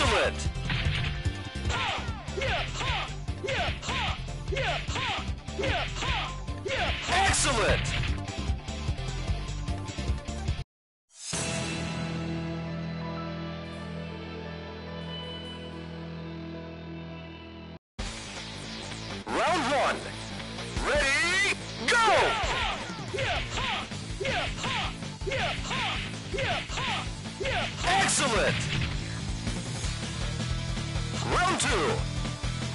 Excellent! Excellent! Round one. Ready, go! Excellent! Round two.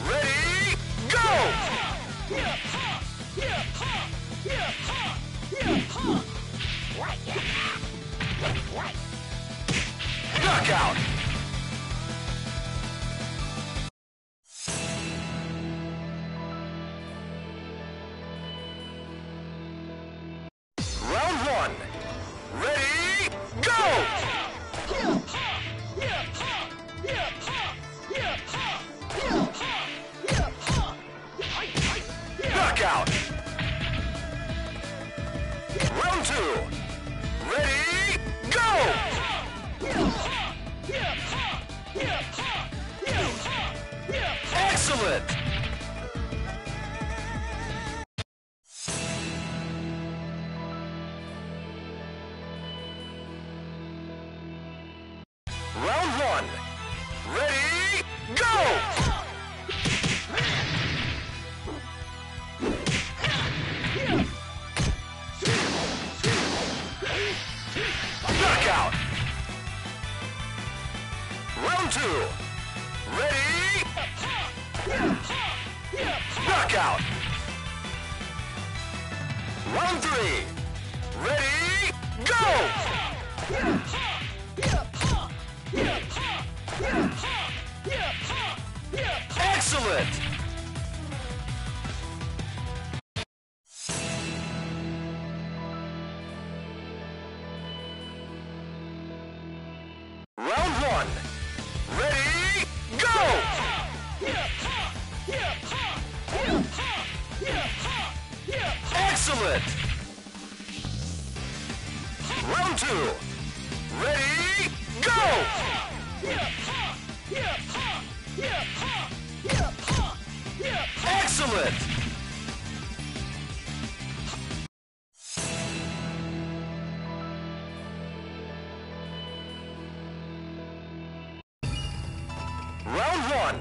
Ready, go! Knockout! Round two. Ready, go! Excellent! Round one. Ready, go! Round two. Ready? Knockout! Round three. Ready? Go! Excellent! Excellent! Round two. Ready? Go! Excellent! Round one.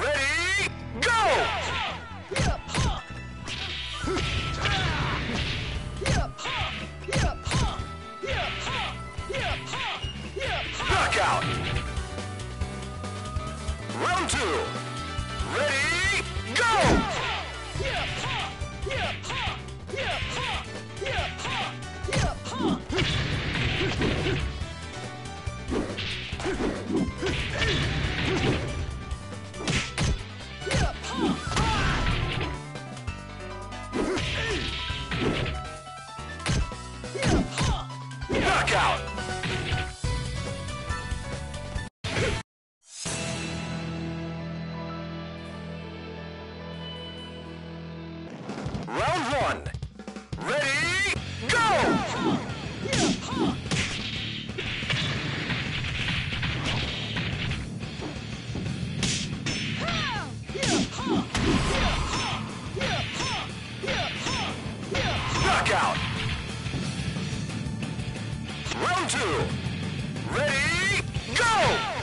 Ready? Go! Two. Ready? Go! Round one. Ready? Go! Knockout! Round two. Ready? Go!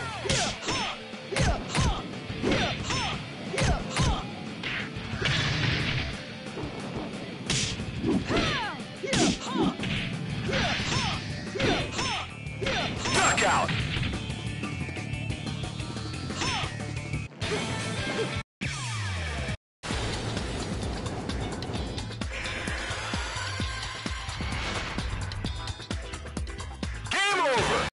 out.